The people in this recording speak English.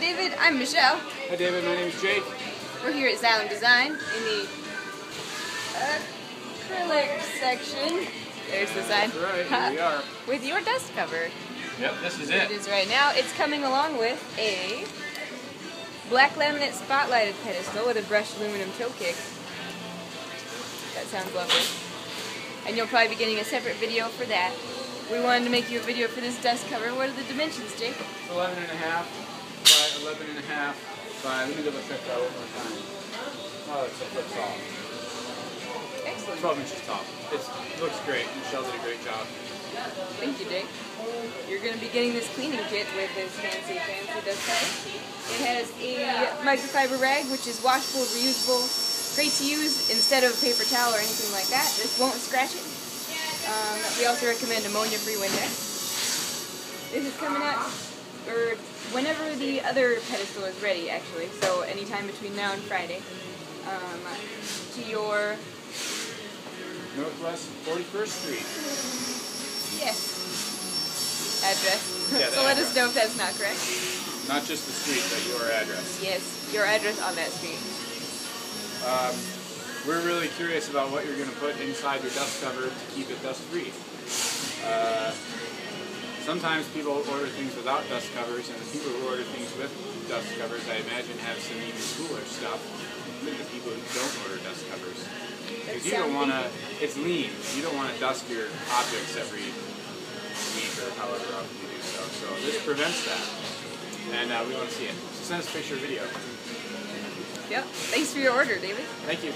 David. I'm Michelle. Hi, David. My name is Jake. We're here at Xylem Design in the acrylic section. There's the sign. That's right. Here we are. With your dust cover. Yep, this is It it. is right now. It's coming along with a black laminate spotlighted pedestal with a brushed aluminum toe kick. That sounds lovely. And you'll probably be getting a separate video for that. We wanted to make you a video for this dust cover. What are the dimensions, Jake? It's 11 and a half by 11 and a half by, let me double check that one more time. Oh, it's a foot tall. Excellent. 12 inches tall. It's, it looks great. Michelle did a great job. Thank you, Jake. You're going to be getting this cleaning kit with this fancy, fancy dust cover. It has a microfiber rag, which is washable, reusable, great to use instead of a paper towel or anything like that. This won't scratch it. Um, we also recommend ammonia-free Windex. This is coming out, whenever the other pedestal is ready, actually. So anytime between now and Friday. Um, to your Northwest 41st Street. yes address. Yeah, so let us know if that's not correct. Not just the street, but your address. Yes, your address on that street. Um, we're really curious about what you're going to put inside your dust cover to keep it dust free. Uh, sometimes people order things without dust covers, and the people who order things with dust covers, I imagine, have some even cooler stuff than the people who don't order dust covers. Because you don't want to, it's lean. You don't want to dust your objects every week or however often you do so. So this prevents that. And uh, we want to see it. So send us a picture or video. Yep. Thanks for your order, David. Thank you.